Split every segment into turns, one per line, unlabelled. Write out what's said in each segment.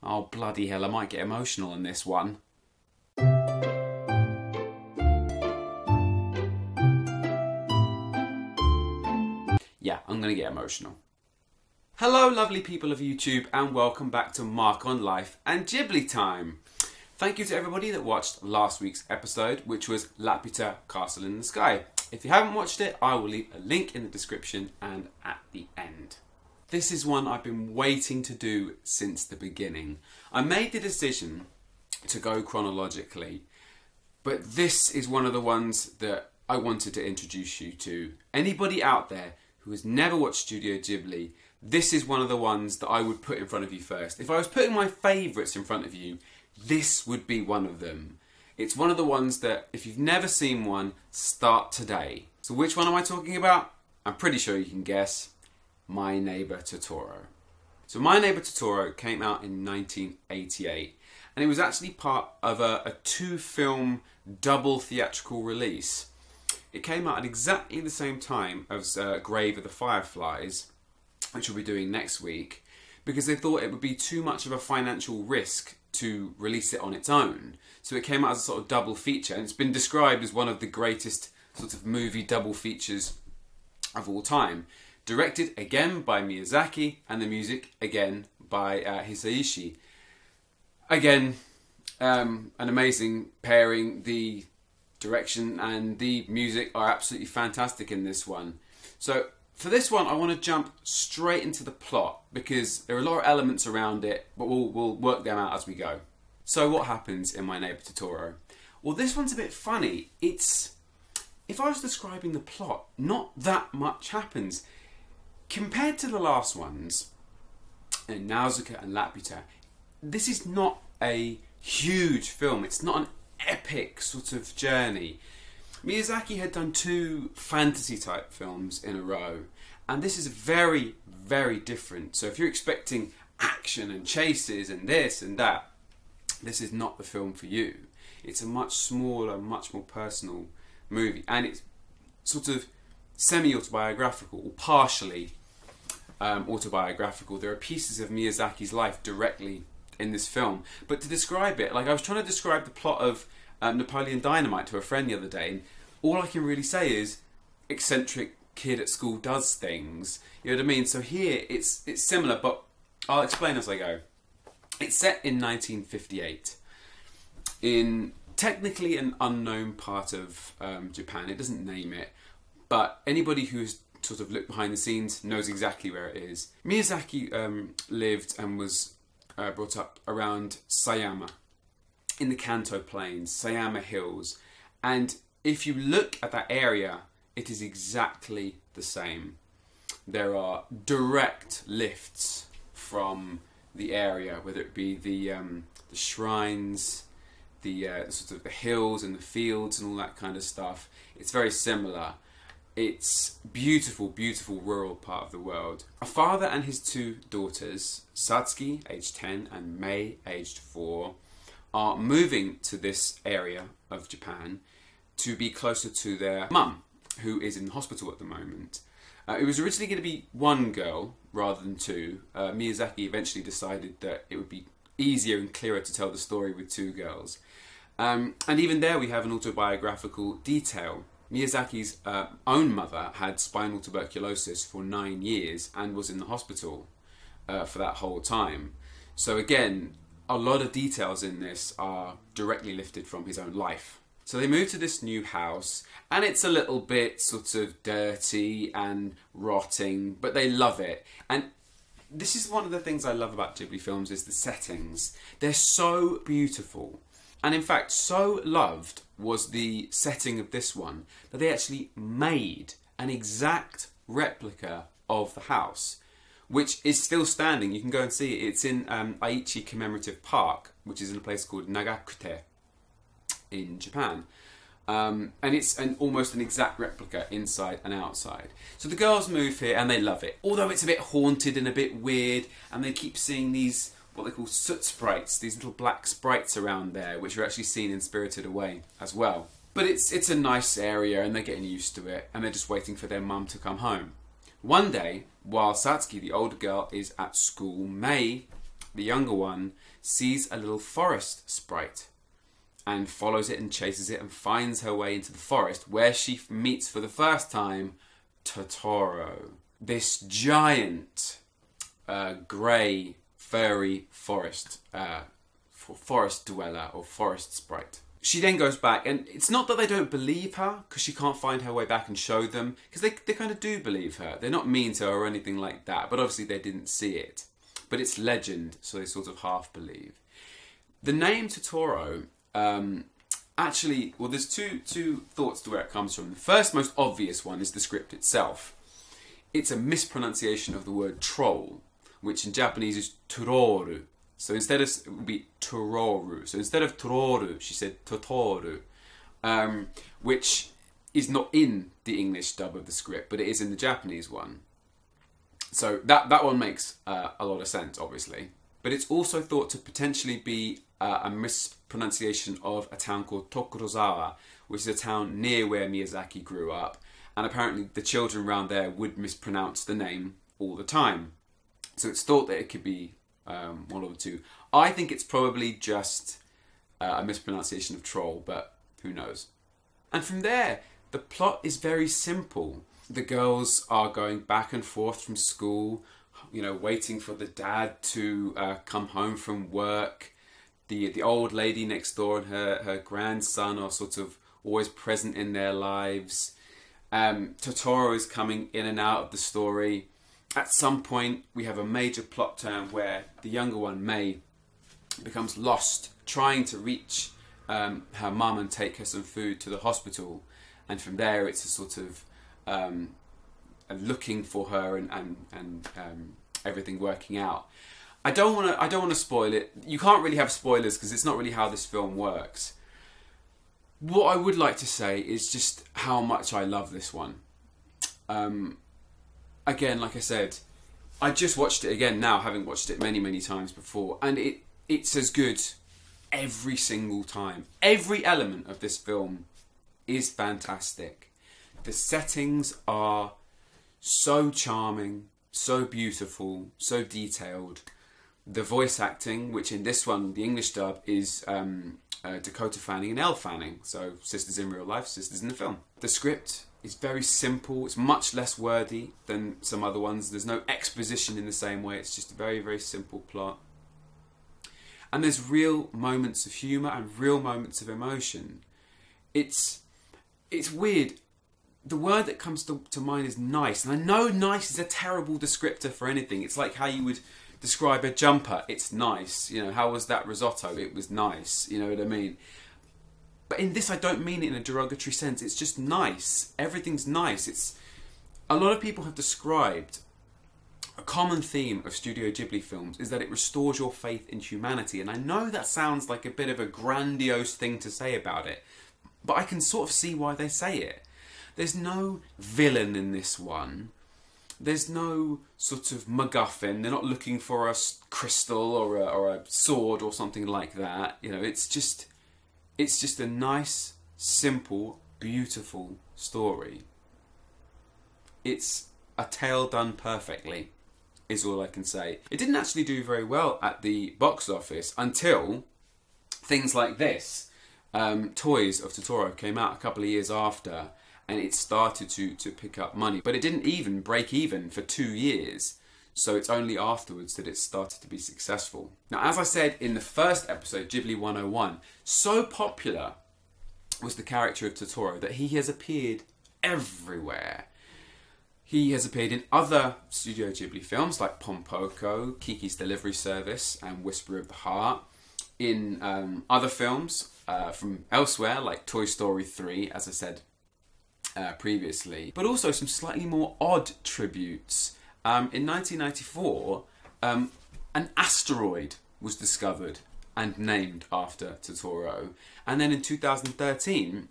Oh, bloody hell, I might get emotional in this one. Yeah, I'm gonna get emotional. Hello, lovely people of YouTube, and welcome back to Mark on Life and Ghibli Time. Thank you to everybody that watched last week's episode, which was Laputa Castle in the Sky. If you haven't watched it, I will leave a link in the description and at the end. This is one I've been waiting to do since the beginning. I made the decision to go chronologically, but this is one of the ones that I wanted to introduce you to. Anybody out there who has never watched Studio Ghibli, this is one of the ones that I would put in front of you first. If I was putting my favourites in front of you, this would be one of them. It's one of the ones that, if you've never seen one, start today. So, which one am I talking about? I'm pretty sure you can guess. My Neighbor Totoro. So, My Neighbor Totoro came out in 1988, and it was actually part of a, a two film double theatrical release. It came out at exactly the same time as uh, Grave of the Fireflies, which we'll be doing next week, because they thought it would be too much of a financial risk to release it on its own. So it came out as a sort of double feature, and it's been described as one of the greatest sort of movie double features of all time. Directed again by Miyazaki, and the music again by uh, Hisaishi. Again, um, an amazing pairing. The direction and the music are absolutely fantastic in this one. So for this one, I want to jump straight into the plot because there are a lot of elements around it, but we'll, we'll work them out as we go. So, what happens in My Neighbor Totoro? Well, this one's a bit funny. It's. If I was describing the plot, not that much happens. Compared to the last ones, in Nausicaa and Laputa, this is not a huge film. It's not an epic sort of journey. Miyazaki had done two fantasy type films in a row, and this is very, very different. So if you're expecting action and chases and this and that, this is not the film for you. It's a much smaller, much more personal movie, and it's sort of semi autobiographical, or partially um, autobiographical. There are pieces of Miyazaki's life directly in this film, but to describe it, like I was trying to describe the plot of um, Napoleon Dynamite to a friend the other day, and all I can really say is eccentric kid at school does things. You know what I mean? So here it's it's similar, but I'll explain as I go. It's set in 1958 in technically an unknown part of um, Japan. It doesn't name it, but anybody who's sort of looked behind the scenes knows exactly where it is. Miyazaki um, lived and was uh, brought up around Sayama in the Kanto Plains, Sayama Hills, and if you look at that area, it is exactly the same. There are direct lifts from the area, whether it be the um, the shrines, the uh, sort of the hills and the fields and all that kind of stuff. It's very similar. It's beautiful, beautiful rural part of the world. A father and his two daughters, Satsuki, aged 10, and Mei, aged 4, are moving to this area of Japan to be closer to their mum, who is in hospital at the moment. Uh, it was originally going to be one girl rather than two. Uh, Miyazaki eventually decided that it would be easier and clearer to tell the story with two girls. Um, and even there, we have an autobiographical detail. Miyazaki's uh, own mother had spinal tuberculosis for nine years and was in the hospital uh, for that whole time. So, again, a lot of details in this are directly lifted from his own life. So they move to this new house, and it's a little bit sort of dirty and rotting, but they love it. And this is one of the things I love about Ghibli films is the settings. They're so beautiful. And in fact, so loved was the setting of this one that they actually made an exact replica of the house, which is still standing. You can go and see it. It's in um, Aichi Commemorative Park, which is in a place called Nagakute in Japan. Um, and it's an almost an exact replica inside and outside. So the girls move here and they love it. Although it's a bit haunted and a bit weird, and they keep seeing these what they call soot sprites, these little black sprites around there, which are actually seen in Spirited Away as well. But it's it's a nice area and they're getting used to it, and they're just waiting for their mum to come home. One day, while Satsuki, the older girl, is at school, Mei the younger one, sees a little forest sprite and follows it and chases it and finds her way into the forest where she meets for the first time Totoro. This giant uh, grey furry forest uh, forest dweller or forest sprite. She then goes back, and it's not that they don't believe her because she can't find her way back and show them, because they, they kind of do believe her. They're not mean to her or anything like that, but obviously they didn't see it. But it's legend, so they sort of half believe. The name Totoro, um, actually, well, there's two two thoughts to where it comes from. The first, most obvious one is the script itself. It's a mispronunciation of the word troll, which in Japanese is turoru. So instead of it would be turoru. So instead of turoru, she said totoru, um, which is not in the English dub of the script, but it is in the Japanese one. So that that one makes uh, a lot of sense, obviously. But it's also thought to potentially be uh, a mispronunciation of a town called Tokorozawa, which is a town near where Miyazaki grew up. And apparently, the children around there would mispronounce the name all the time. So it's thought that it could be um, one of the two. I think it's probably just uh, a mispronunciation of troll, but who knows? And from there, the plot is very simple. The girls are going back and forth from school, you know, waiting for the dad to uh, come home from work. The the old lady next door and her her grandson are sort of always present in their lives. Um, Totoro is coming in and out of the story at some point we have a major plot turn where the younger one, Mei, becomes lost trying to reach um, her mum and take her some food to the hospital. And from there, it's a sort of um, looking for her and and, and um, everything working out. I don't want to. I don't want to spoil it. You can't really have spoilers because it's not really how this film works. What I would like to say is just how much I love this one. Um, again, like I said, I just watched it again now, having watched it many, many times before, and it it's as good every single time. Every element of this film is fantastic. The settings are so charming, so beautiful, so detailed. The voice acting, which in this one, the English dub, is um, uh, Dakota Fanning and Elle Fanning, so sisters in real life, sisters in the film. The script it's very simple. It's much less wordy than some other ones. There's no exposition in the same way. It's just a very, very simple plot. And there's real moments of humour and real moments of emotion. It's it's weird. The word that comes to, to mind is nice. And I know nice is a terrible descriptor for anything. It's like how you would describe a jumper. It's nice. You know, how was that risotto? It was nice. You know what I mean? But in this, I don't mean it in a derogatory sense. It's just nice. Everything's nice. It's a lot of people have described a common theme of Studio Ghibli films is that it restores your faith in humanity. And I know that sounds like a bit of a grandiose thing to say about it, but I can sort of see why they say it. There's no villain in this one. There's no sort of MacGuffin. They're not looking for a crystal or a, or a sword or something like that. You know, it's just it's just a nice, simple, beautiful story. It's a tale done perfectly, is all I can say. It didn't actually do very well at the box office until things like this. Um, Toys of Totoro came out a couple of years after and it started to, to pick up money. But it didn't even break even for two years. So it's only afterwards that it started to be successful. Now, as I said in the first episode, Ghibli 101, so popular was the character of Totoro that he has appeared everywhere. He has appeared in other Studio Ghibli films like Pompoko, Kiki's Delivery Service, and Whisper of the Heart. In um, other films uh, from elsewhere, like Toy Story 3, as I said uh, previously, but also some slightly more odd tributes um, in 1994, um, an asteroid was discovered and named after Totoro. And then in 2013,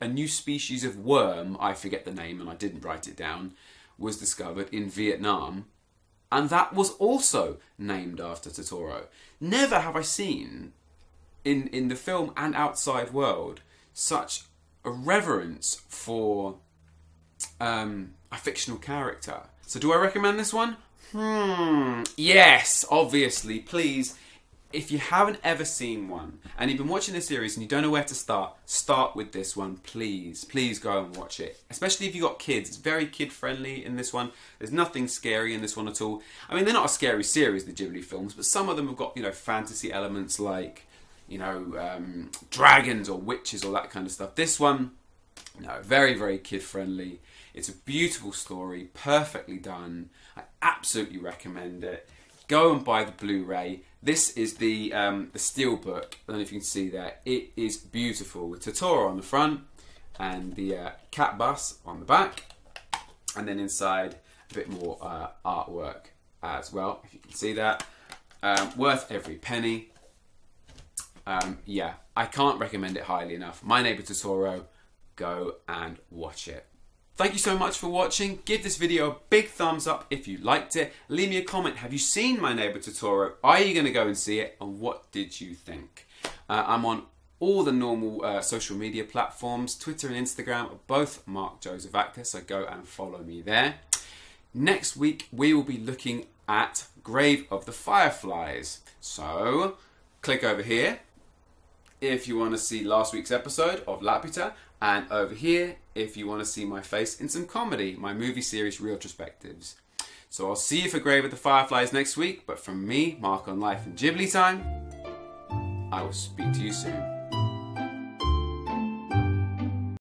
a new species of worm, I forget the name and I didn't write it down, was discovered in Vietnam. And that was also named after Totoro. Never have I seen in, in the film and outside world such a reverence for um, a fictional character. So, do I recommend this one? Hmm. Yes, obviously. Please, if you haven't ever seen one and you've been watching this series and you don't know where to start, start with this one, please. Please go and watch it. Especially if you've got kids. It's very kid friendly in this one. There's nothing scary in this one at all. I mean, they're not a scary series, the Ghibli films, but some of them have got, you know, fantasy elements like, you know, um, dragons or witches or that kind of stuff. This one, no, very, very kid friendly. It's a beautiful story, perfectly done. I absolutely recommend it. Go and buy the Blu-ray. This is the um, the steelbook. I don't know if you can see that. It is beautiful with Totoro on the front and the uh, cat bus on the back, and then inside a bit more uh, artwork as well. If you can see that, um, worth every penny. Um, yeah, I can't recommend it highly enough. My Neighbor Totoro, go and watch it. Thank you so much for watching. Give this video a big thumbs up if you liked it. Leave me a comment. Have you seen My Neighbor Totoro? Are you going to go and see it? And what did you think? Uh, I'm on all the normal uh, social media platforms. Twitter and Instagram are both Mark Joseph so go and follow me there. Next week, we will be looking at Grave of the Fireflies. So, click over here if you want to see last week's episode of Laputa, and over here if you want to see my face in some comedy, my movie series Retrospectives. So I'll see you for Grave of the Fireflies next week, but from me, Mark on Life and Ghibli Time, I will speak to you soon.